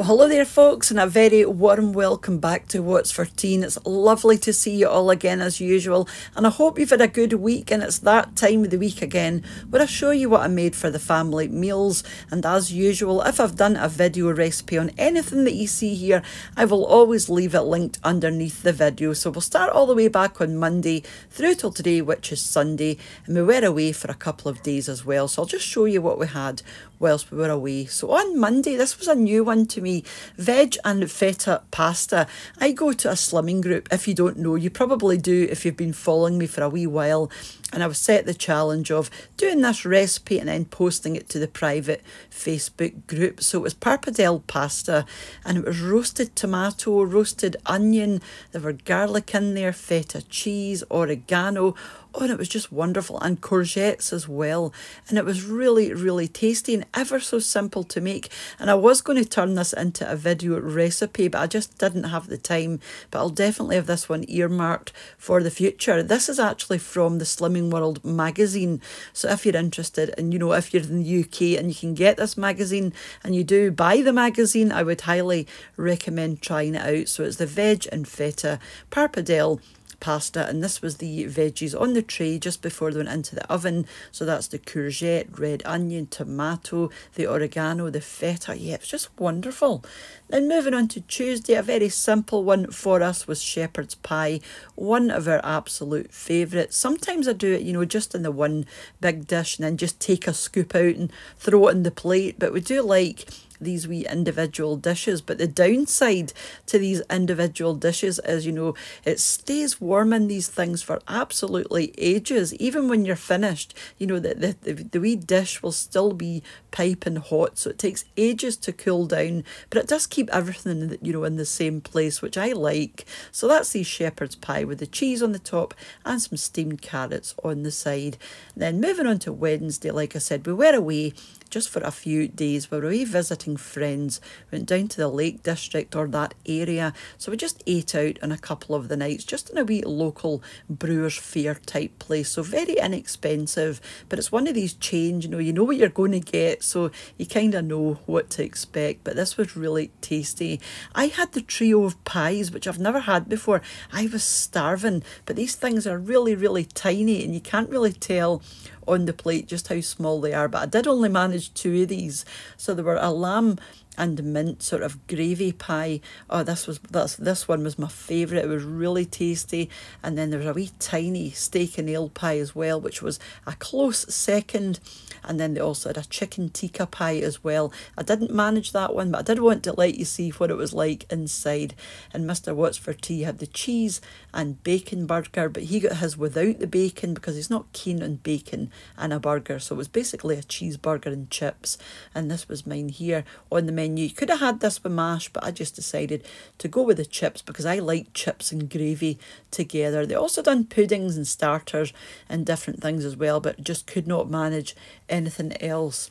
Well, hello there, folks, and a very warm welcome back to What's for Tea. It's lovely to see you all again as usual, and I hope you've had a good week. And it's that time of the week again where I show you what I made for the family meals. And as usual, if I've done a video recipe on anything that you see here, I will always leave it linked underneath the video. So we'll start all the way back on Monday through till today, which is Sunday, and we were away for a couple of days as well. So I'll just show you what we had whilst we were away. So on Monday, this was a new one to me veg and feta pasta. I go to a slimming group. If you don't know, you probably do if you've been following me for a wee while. And I was set the challenge of doing this recipe and then posting it to the private Facebook group. So it was pappardelle pasta and it was roasted tomato, roasted onion, there were garlic in there, feta cheese, oregano, Oh, and it was just wonderful, and courgettes as well. And it was really, really tasty and ever so simple to make. And I was going to turn this into a video recipe, but I just didn't have the time. But I'll definitely have this one earmarked for the future. This is actually from the Slimming World magazine. So if you're interested, and you know, if you're in the UK and you can get this magazine and you do buy the magazine, I would highly recommend trying it out. So it's the veg and feta pappardelle pasta and this was the veggies on the tray just before they went into the oven. So that's the courgette red onion tomato the oregano the feta. Yeah it's just wonderful. Then moving on to tuesday a very simple one for us was shepherd's pie one of our absolute favourites. Sometimes i do it you know just in the one big dish and then just take a scoop out and throw it in the plate but we do like these wee individual dishes. But the downside to these individual dishes is, you know, it stays warm in these things for absolutely ages. Even when you're finished, you know, the, the, the, wee dish will still be piping hot. So it takes ages to cool down, but it does keep everything, you know, in the same place, which I like. So that's the shepherd's pie with the cheese on the top and some steamed carrots on the side. Then moving on to Wednesday, like I said, we were away just for a few days. We were away visiting friends, went down to the Lake District or that area. So we just ate out on a couple of the nights, just in a wee local Brewers Fayre type place. So very inexpensive, but it's one of these chains, you know, you know what you're going to get, so you kind of know what to expect. But this was really tasty. I had the trio of pies, which I've never had before. I was starving, but these things are really, really tiny and you can't really tell on the plate just how small they are. But I did only manage two of these. So there were a lamb and mint sort of gravy pie. Oh, this was that's this one was my favourite. It was really tasty. And then there was a wee tiny steak and ale pie as well, which was a close second. And then they also had a chicken tikka pie as well. I didn't manage that one, but I did want to let you see what it was like inside. And Mr. What's for Tea had the cheese and bacon burger, but he got his without the bacon because he's not keen on bacon and a burger. So it was basically a cheeseburger and chips. And this was mine here on the menu. You could have had this with mash, but I just decided to go with the chips because I like chips and gravy together. They also done puddings and starters and different things as well, but just could not manage anything else.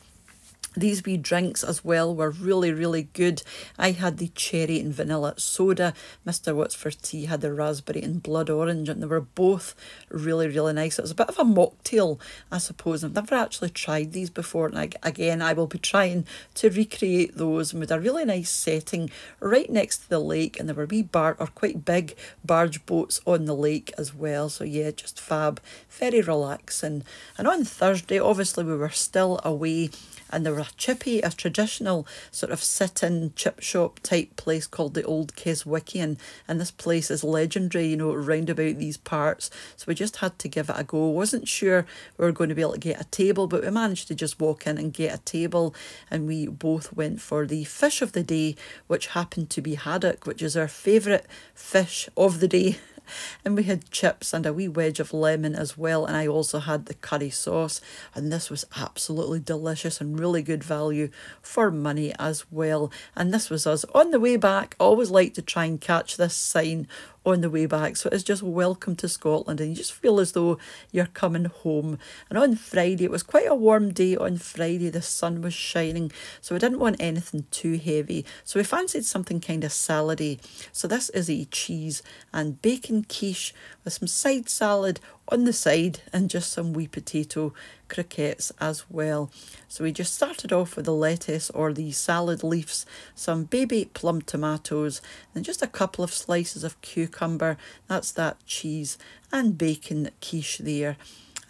These wee drinks as well were really, really good. I had the cherry and vanilla soda. Mr. What's for Tea had the raspberry and blood orange, and they were both really, really nice. It was a bit of a mocktail, I suppose. I've never actually tried these before, and I, again, I will be trying to recreate those with a really nice setting right next to the lake. And there were wee bar or quite big barge boats on the lake as well. So yeah, just fab, very relaxing. And on Thursday, obviously, we were still away and there were a chippy, a traditional sort of sit-in chip shop type place called the Old Keswickian, and this place is legendary, you know, round about these parts. So we just had to give it a go. Wasn't sure we were going to be able to get a table, but we managed to just walk in and get a table, and we both went for the fish of the day, which happened to be haddock, which is our favourite fish of the day. and we had chips and a wee wedge of lemon as well and I also had the curry sauce and this was absolutely delicious and really good value for money as well. And this was us. On the way back always like to try and catch this sign on the way back. So it's just welcome to Scotland and you just feel as though you're coming home. And on Friday, it was quite a warm day on Friday. The sun was shining. So I didn't want anything too heavy. So we fancied something kind of salady. So this is a cheese and bacon quiche with some side salad on the side and just some wee potato croquettes as well. So we just started off with the lettuce or the salad leaves, some baby plum tomatoes, and just a couple of slices of cucumber. That's that cheese and bacon quiche there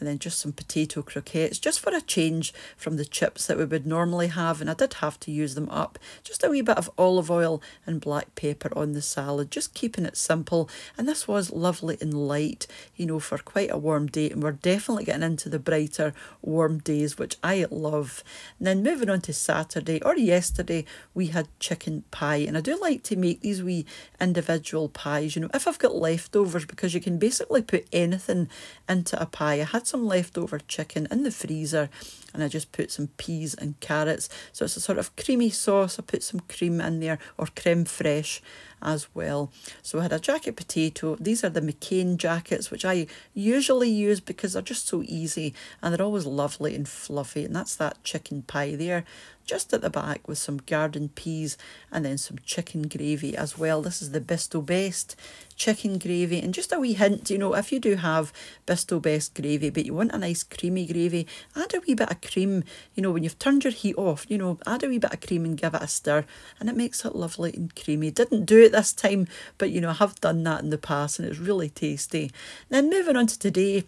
and then just some potato croquettes just for a change from the chips that we would normally have. And I did have to use them up. Just a wee bit of olive oil and black pepper on the salad just keeping it simple. And this was lovely and light you know for quite a warm day. And we're definitely getting into the brighter warm days which I love. And then moving on to Saturday or yesterday we had chicken pie. And I do like to make these wee individual pies. You know if I've got leftovers because you can basically put anything into a pie. I had some leftover chicken in the freezer and I just put some peas and carrots. So it's a sort of creamy sauce. I put some cream in there or creme fraiche as well. So I had a jacket potato. These are the McCain jackets, which I usually use because they're just so easy and they're always lovely and fluffy. And that's that chicken pie there just at the back with some garden peas and then some chicken gravy as well. This is the Bisto Best chicken gravy and just a wee hint, you know, if you do have Bisto Best gravy but you want a nice creamy gravy, add a wee bit of cream, you know, when you've turned your heat off, you know, add a wee bit of cream and give it a stir and it makes it lovely and creamy. Didn't do it this time, but you know, I have done that in the past and it's really tasty. Then moving on to today,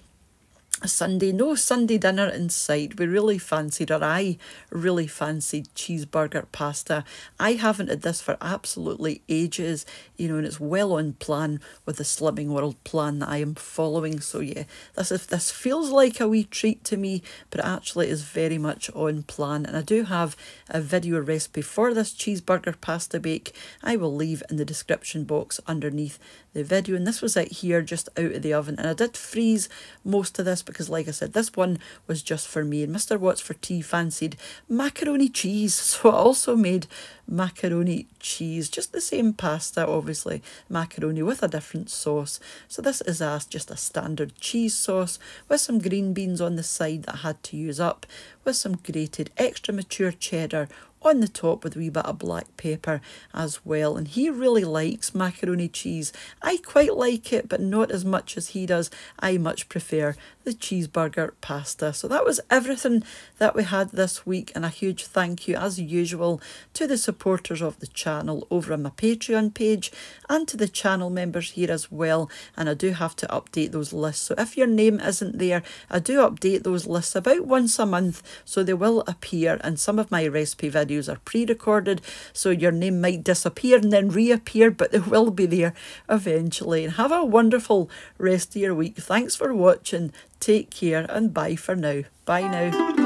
Sunday, no Sunday dinner in sight. We really fancied, or I really fancied cheeseburger pasta. I haven't had this for absolutely ages, you know, and it's well on plan with the Slimming World plan that I am following. So yeah, this if this feels like a wee treat to me, but actually is very much on plan. And I do have a video recipe for this cheeseburger pasta bake. I will leave in the description box underneath the video. And this was it here, just out of the oven. And I did freeze most of this because like I said, this one was just for me and Mr. What's for tea fancied macaroni cheese. So I also made macaroni cheese, just the same pasta, obviously, macaroni with a different sauce. So this is a, just a standard cheese sauce with some green beans on the side that I had to use up, with some grated extra mature cheddar on the top with a wee bit of black pepper as well. And he really likes macaroni cheese. I quite like it, but not as much as he does. I much prefer the cheeseburger pasta. So that was everything that we had this week. And a huge thank you, as usual, to the supporters of the channel over on my Patreon page and to the channel members here as well. And I do have to update those lists. So if your name isn't there, I do update those lists about once a month. So they will appear. And some of my recipe videos are pre-recorded. So your name might disappear and then reappear, but they will be there eventually. And have a wonderful rest of your week. Thanks for watching. Take care and bye for now. Bye now.